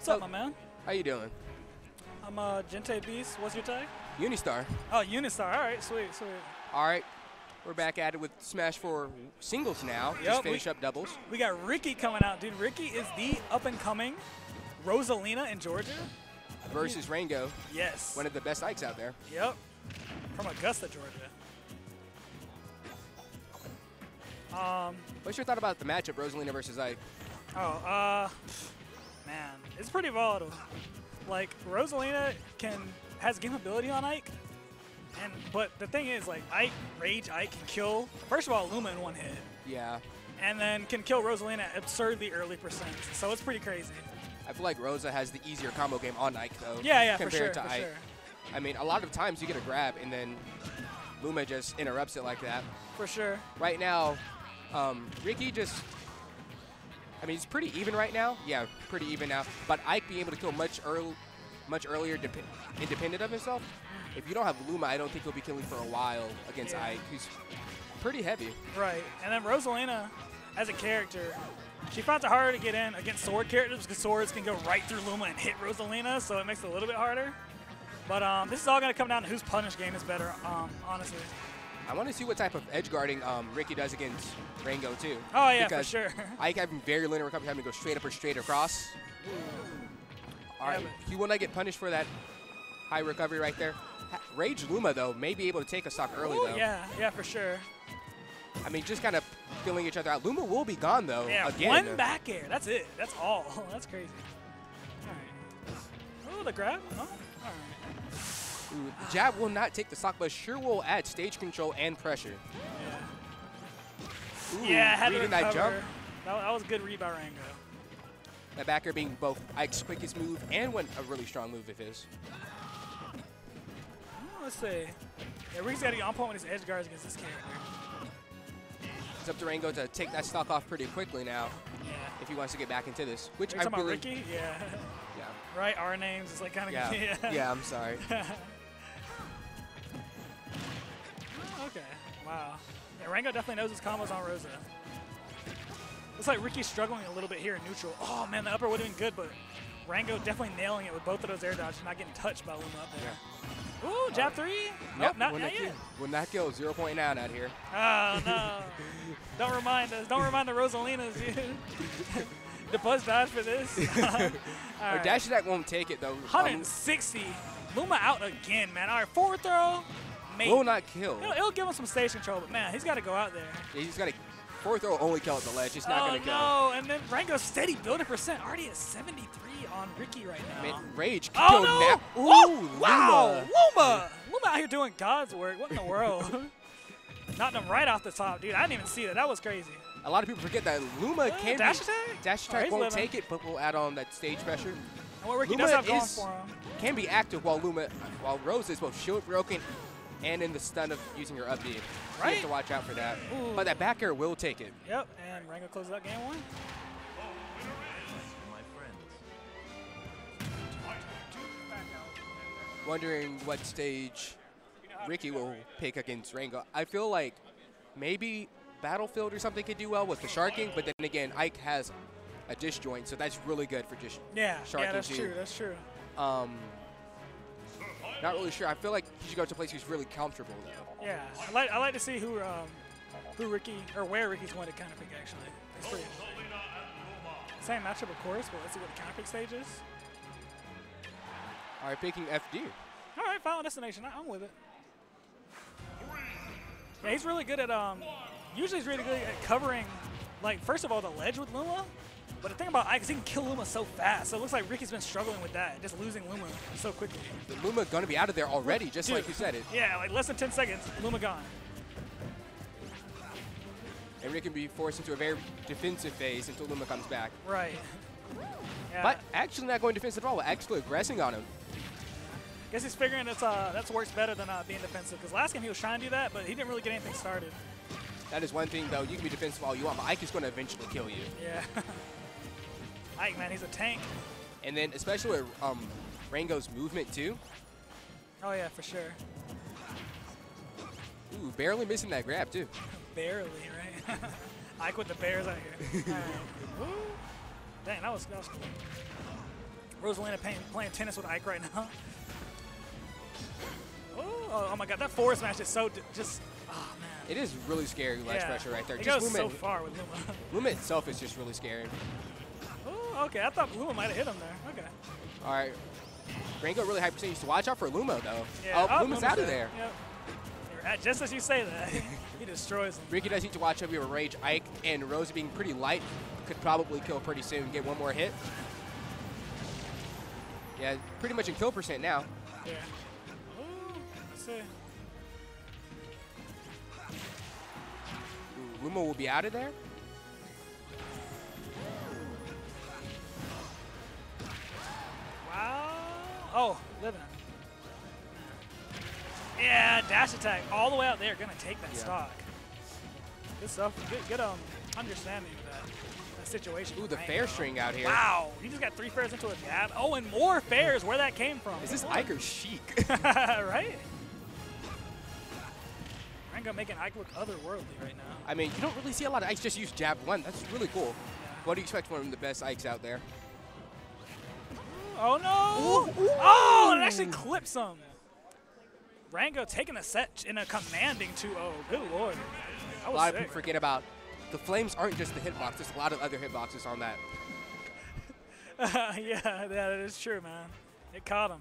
What's up, my man? How you doing? I'm uh, Gente Beast. What's your tag? Unistar. Oh, Unistar. All right, sweet, sweet. All right. We're back at it with Smash 4 singles now. Yep, Just we- finish up doubles. We got Ricky coming out, dude. Ricky is the up and coming Rosalina in Georgia. Versus Rango, Yes. one of the best Ikes out there. Yep. From Augusta, Georgia. Um. What's your thought about the matchup, Rosalina versus Ike? Oh, uh, man, it's pretty volatile. Like Rosalina can has game ability on Ike, and but the thing is, like Ike, Rage Ike can kill. First of all, Luma in one hit, Yeah. and then can kill Rosalina at absurdly early percents. So it's pretty crazy. I feel like Rosa has the easier combo game on Ike, though. Yeah, yeah, for compared sure, to for Ike. sure. I mean, a lot of times you get a grab and then Luma just interrupts it like that. For sure. Right now, um, Ricky just. I mean, he's pretty even right now. Yeah, pretty even now. But Ike being able to kill much early, much earlier, dep- independent of himself. If you don't have Luma, I don't think he'll be killing for a while against Yeah. Ike, who's pretty heavy. Right. And then Rosalina, as a character, she finds it harder to get in against sword characters because swords can go right through Luma and hit Rosalina, so it makes it a little bit harder. But um, this is all going to come down to whose punish game is better, um, honestly. I want to see what type of edge guarding um, Ricky does against Rango too. Oh, yeah, for sure. Ike having very linear recovery, having to go straight up or straight across. All Yeah, he will not get punished for that high recovery right there. Rage Luma though may be able to take a stock early Ooh, though. yeah, yeah, for sure. I mean, just kind of filling each other out. Luma will be gone though. Yeah, again. one back air. That's it. That's all. That's crazy. All right. Oh, the grab. Oh, all right. Ooh, the jab will not take the stock, but sure will add stage control and pressure. Ooh, Yeah, had reading that jump. That, that was a good read by Rango. That back air being both Ike's quickest move and one a really strong move of his. Let's say, Yeah, Ricky's got to get on point with his edge guards against this character. It's up to Rango to take that stock off pretty quickly now Yeah. if he wants to get back into this. Which Are you I talking about Ricky? Yeah. yeah, right, our names. It's like kind of yeah, yeah. I'm sorry. okay. Wow. Yeah, Rango definitely knows his combos on Rosa. Looks like Ricky's struggling a little bit here in neutral. Oh man, the upper would have been good, but Rango definitely nailing it with both of those air dodges, not getting touched by Luma up there. Ooh, jab three? Nope, Yep, not, not yet. kill- Will not kill 0.9 out here. Oh no! Don't remind us. Don't remind the Rosalinas, dude. the buzz dodge for this. Right. Dash Attack won't take it though. Um, 160. Luma out again, man. All right, forward throw. Mate. will not kill. It'll, it'll give him some stage control, but man, he's got to go out there. He's got to forward throw only kill at the ledge. It's not oh gonna go. kill. no! And then Rango's steady building percent, already at 73 on Ricky right now. I mean, Rage oh kill no! Whoa, Ooh, wow! Luma. Luma! Luma out here doing God's work. What in the world? Knocking him right off the top, dude. I didn't even see that. That was crazy. A lot of people forget that Luma Uh, can dash attack? Dash Oh, attack he's won't living. take it, but we'll add on that stage pressure. And what Ricky Luma does have going is- for him. Can be active while Luma, while Rose is both shield broken and in the stun of using your up B. You Right. have to watch out for that. Ooh. But that back air will take it. Yep, and Rango closes out game one. Wondering what stage Ricky will pick against Rango. I feel like maybe Battlefield or something could do well with the sharking, but then again, Ike has a disjoint, so that's really good for just Yeah, Sharky yeah, that's too. true. That's true. um. Not really sure. I feel like he should go to a place he's really comfortable though. Yeah, I like I like to see who um who Ricky or where Ricky's going to counter pick actually. It's pretty. Same matchup, of course, but let's see what the counter pick stage is. All right, picking FD. All right, Final Destination. I'm with it. Yeah, he's really good at um. Usually, he's really good at covering, like first of all, the ledge with Luma. But the thing about Ike is he can kill Luma so fast. So it looks like Ricky's been struggling with that, just losing Luma so quickly. The Luma gonna be out of there already, just Dude, like you said it. Yeah, like less than 10 seconds, Luma gone. And Rick can be forced into a very defensive phase until Luma comes back. Right. Yeah. But actually not going defensive at all, actually aggressing on him. Guess he's figuring it's uh that's works better than uh, being defensive. Because last game he was trying to do that, but he didn't really get anything started. That is one thing though, you can be defensive all you want, but Ike is gonna eventually kill you. Yeah. Ike, man, he's a tank. And then especially with um, Rango's movement too. Oh yeah, for sure. Ooh, barely missing that grab too. Barely, right? Ike with the bears out here. Right. Dang, that was, that was cool. Rosalina playing, playing tennis with Ike right now. Oh, oh, oh my god, that forward smash is so just. Oh man. It is really scary ledge yeah. pressure right there. It just goes Luma, so far with Luma. Luma itself is just really scary. Oh, okay. I thought Luma might have hit him there. Okay. All right. Rango really high percentage to watch out for Luma though. Yeah. Oh, oh Luma's out of there. Yep. Just as you say that, he destroys him. Ricky does need to watch over Rage. Ike and Rosa being pretty light could probably kill pretty soon. Get one more hit. Yeah, pretty much in kill percent now. Yeah. Ooh, let's see. Luma will be out of there. Oh, living. Yeah, dash attack all the way out there. Gonna take that Yeah. stock. Good stuff. Good, good um, understanding of that, that situation. Ooh, the fair string out here. Wow, he just got three fairs into a jab. Oh, and more fairs. Where that came from? Is this Ike or Sheik? right? Rango making Ike look otherworldly right now. I mean, you don't really see a lot of Ikes just use jab one. That's really cool. What do you expect from the best Ikes out there? Oh no! Oh, it actually clips him. Rango taking a set in a commanding 2-0. Good lord. A lot of people forget about the flames aren't just the hitbox. There's a lot of other hitboxes on that. yeah, yeah, that is true, man. It caught him.